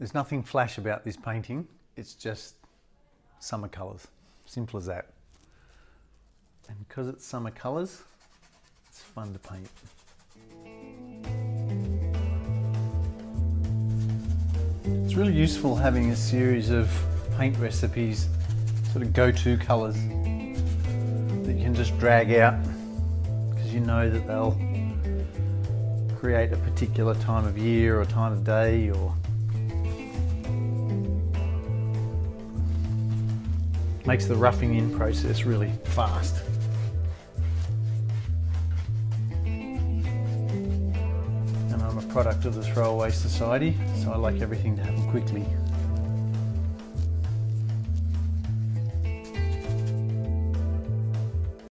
There's nothing flash about this painting. It's just summer colours. Simple as that. And because it's summer colours, it's fun to paint. It's really useful having a series of paint recipes, sort of go-to colours that you can just drag out because you know that they'll create a particular time of year or time of day or makes the roughing in process really fast. And I'm a product of the Throwaway Society, so I like everything to happen quickly.